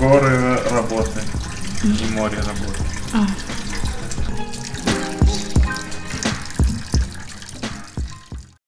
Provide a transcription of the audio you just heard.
Горы работы и море работы.